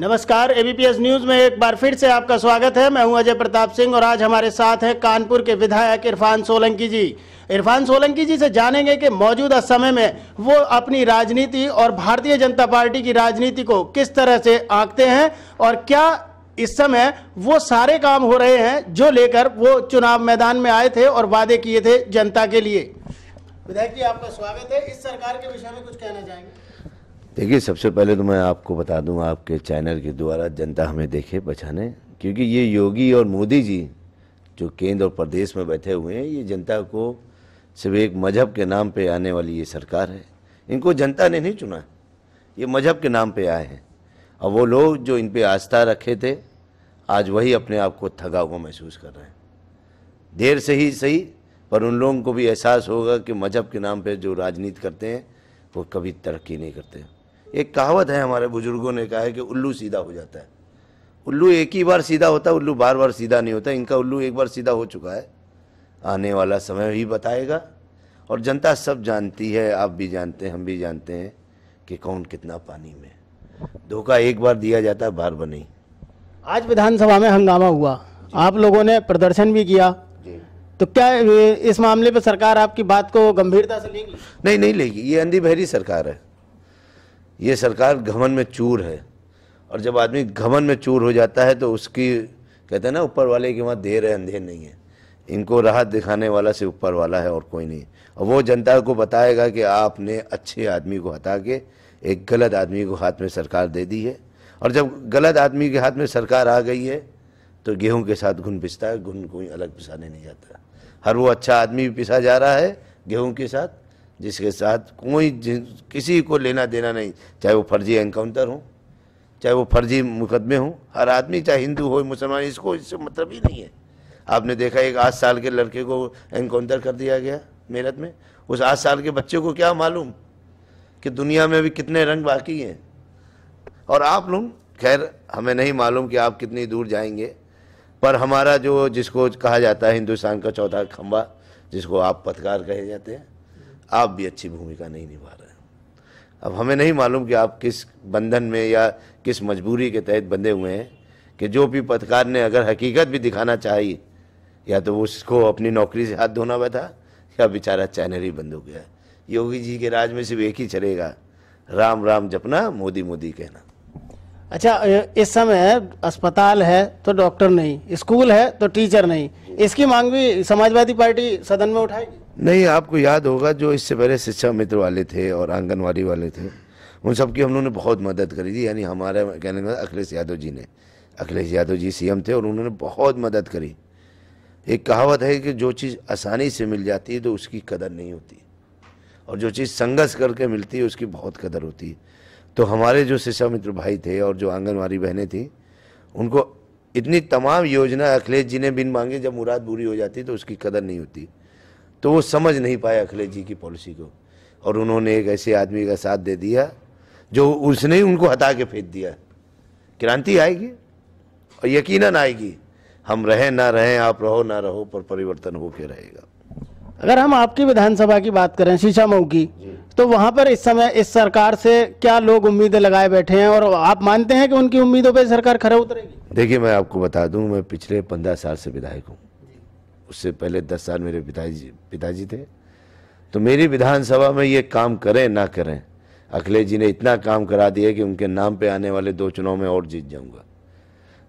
नमस्कार ABPS news में एक बार फिर से आपका स्वागत है। मैं हूँ अजय प्रताप सिंह और आज हमारे साथ हैं कानपुर के विधायक इरफान सोलंकी जी। इरफान सोलंकी जी से जानेंगे कि मौजूदा समय में वो अपनी राजनीति और भारतीय जनता पार्टी की राजनीति को किस तरह से आंकते हैं और क्या इस समय वो सारे काम हो रहे हैं जो लेकर वो चुनाव मैदान में आए थे और वादे किए थे जनता के लिए। विधायक जी, आपका स्वागत है। इस सरकार के विषय में कुछ कहना चाहेंगे? देखिए, सबसे पहले तो मैं आपको बता दूँ, आपके चैनल के द्वारा जनता हमें देखे बचाने, क्योंकि ये योगी और मोदी जी जो केंद्र और प्रदेश में बैठे हुए हैं, ये जनता को सिर्फ़ एक मज़हब के नाम पे आने वाली ये सरकार है। इनको जनता ने नहीं चुना, ये मज़हब के नाम पे आए हैं। और वो लोग जो इन पर आस्था रखे थे, आज वही अपने आप को थका हुआ महसूस कर रहे हैं। देर से ही सही, पर उन लोगों को भी एहसास होगा कि मज़हब के नाम पर जो राजनीति करते हैं, वो कभी तरक्की नहीं करते। एक कहावत है हमारे बुज़ुर्गों ने कहा है कि उल्लू सीधा हो जाता है। उल्लू एक ही बार सीधा होता है उल्लू बार बार सीधा नहीं होता। इनका उल्लू एक बार सीधा हो चुका है। आने वाला समय ही बताएगा। और जनता सब जानती है आप भी जानते हैं हम भी जानते हैं कि कौन कितना पानी में। धोखा एक बार दिया जाता है बार बार नहीं आज विधानसभा में हंगामा हुआ। आप लोगों ने प्रदर्शन भी किया। तो क्या इस मामले पर सरकार आपकी बात को गंभीरता से लेगी? नहीं नहीं लेगी। ये अंधी बहरी सरकार है। ये सरकार घमन में चूर है। और जब आदमी घमन में चूर हो जाता है तो उसकी, कहते हैं ना, ऊपर वाले के वहाँ देर है अंधेर नहीं है। इनको राहत दिखाने वाला से ऊपर वाला है और कोई नहीं। और वो जनता को बताएगा कि आपने अच्छे आदमी को हटा के, एक गलत आदमी को हाथ में सरकार दे दी है। और जब गलत आदमी के हाथ में सरकार आ गई है तो गेहूँ के साथ घुन पिसता है, घुन कोई अलग पिसाने नहीं जाता। हर वो अच्छा आदमी भी पिसा जा रहा है, गेहूँ के साथ। जिसके साथ कोई किसी को लेना देना नहीं, चाहे वो फर्जी एनकाउंटर हो, चाहे वो फर्जी मुकदमे हों, हर आदमी, चाहे हिंदू हो, मुसलमान, इसको, इससे मतलब ही नहीं है। आपने देखा एक आठ साल के लड़के को एनकाउंटर कर दिया गया मेरठ में। उस आठ साल के बच्चे को क्या मालूम कि दुनिया में भी कितने रंग बाकी हैं? और आप लोग, खैर, हमें नहीं मालूम कि आप कितनी दूर जाएँगे, पर हमारा जो, जिसको कहा जाता है हिंदुस्तान का चौथा खंबा, जिसको आप पत्रकार कहे जाते हैं आप भी अच्छी भूमिका नहीं निभा रहे अब हमें नहीं मालूम कि आप किस बंधन में या किस मजबूरी के तहत बंधे हुए हैं कि जो भी पत्रकार ने अगर हकीकत भी दिखाना चाहिए या तो उसको अपनी नौकरी से हाथ धोना बैठा या बेचारा चैनल ही बंद हो गया। योगी जी के राज में सिर्फ़ एक ही चलेगा राम राम जपना मोदी मोदी कहना। अच्छा इस समय अस्पताल है तो डॉक्टर नहीं स्कूल है तो टीचर नहीं। इसकी मांग भी समाजवादी पार्टी सदन में उठाएगी? नहीं, आपको याद होगा जो इससे पहले शिक्षा मित्र वाले थे और आंगनवाड़ी वाले थे, उन सब की हम लोगों ने बहुत मदद करी थी। यानी हमारे कहने का मतलब अखिलेश यादव जी ने, अखिलेश यादव जी सीएम थे और उन्होंने बहुत मदद करी। एक कहावत है कि जो चीज़ आसानी से मिल जाती है तो उसकी कदर नहीं होती, और जो चीज़ संघर्ष करके मिलती है उसकी बहुत कदर होती है। तो हमारे जो शिक्षा मित्र भाई थे और जो आंगनवाड़ी बहनें थी, उनको इतनी तमाम योजना अखिलेश जी ने बिन मांगे जब मुराद पूरी हो जाती तो उसकी कदर नहीं होती। तो वो समझ नहीं पाए अखिलेश जी की पॉलिसी को। और उन्होंने एक ऐसे आदमी का साथ दे दिया जो उसने ही उनको हटा के फेंक दिया। क्रांति आएगी और यकीनन आएगी हम रहें ना रहें आप रहो ना रहो पर परिवर्तन होके रहेगा। अगर हम आपकी विधानसभा की बात करें शीशा मऊ की तो वहाँ पर इस समय इस सरकार से क्या लोग उम्मीदें लगाए बैठे हैं? और आप मानते हैं कि उनकी उम्मीदों पर सरकार खरा उतरेगी? देखिए मैं आपको बता दूँ मैं पिछले पंद्रह साल से विधायक हूँ। उससे पहले दस साल मेरे पिताजी पिताजी थे। तो मेरी विधानसभा में ये काम करें ना करें, अखिलेश जी ने इतना काम करा दिया कि उनके नाम पे आने वाले दो चुनाव में और जीत जाऊँगा।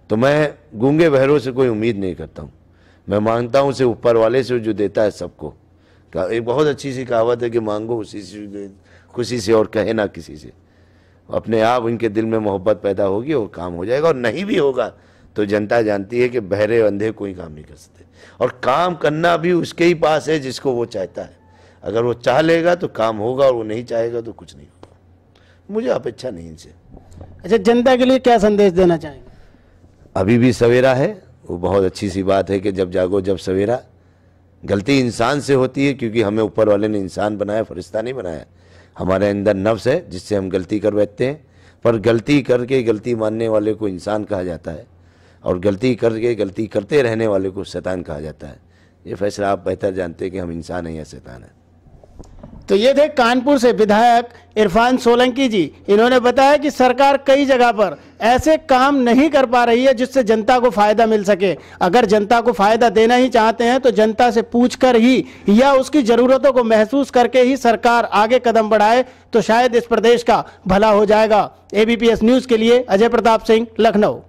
तो मैं गूँगे बहरों से कोई उम्मीद नहीं करता हूँ। मैं माँगता हूँ उसे ऊपर वाले से जो देता है सबको। एक बहुत अच्छी सी कहावत है कि मांगो उसी से, खुशी से और कहे ना किसी से। अपने आप उनके दिल में मोहब्बत पैदा होगी और काम हो जाएगा और नहीं भी होगा। तो जनता जानती है कि बहरे अंधे कोई काम नहीं कर सकते। और काम करना भी उसके ही पास है जिसको वो चाहता है। अगर वो चाह लेगा तो काम होगा और वो नहीं चाहेगा तो कुछ नहीं होगा। मुझे अपेक्षा नहीं इनसे। अच्छा जनता के लिए क्या संदेश देना चाहेंगे? अभी भी सवेरा है। वो बहुत अच्छी सी बात है कि जब जागो जब सवेरा। गलती इंसान से होती है क्योंकि हमें ऊपर वाले ने इंसान बनाया फरिश्ता नहीं बनाया। हमारे अंदर नफ्स है जिससे हम गलती कर बैठते हैं। पर गलती करके गलती मानने वाले को इंसान कहा जाता है। और गलती करके गलती करते रहने वाले को शैतान कहा जाता है। ये फैसला आप बेहतर जानते हैं कि हम इंसान हैं या शैतान हैं। तो ये थे कानपुर से विधायक इरफान सोलंकी जी। इन्होंने बताया कि सरकार कई जगह पर ऐसे काम नहीं कर पा रही है जिससे जनता को फ़ायदा मिल सके। अगर जनता को फ़ायदा देना ही चाहते हैं तो जनता से पूछकर ही या उसकी जरूरतों को महसूस करके ही सरकार आगे कदम बढ़ाए तो शायद इस प्रदेश का भला हो जाएगा। एबीपीएस न्यूज़ के लिए अजय प्रताप सिंह, लखनऊ।